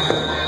broken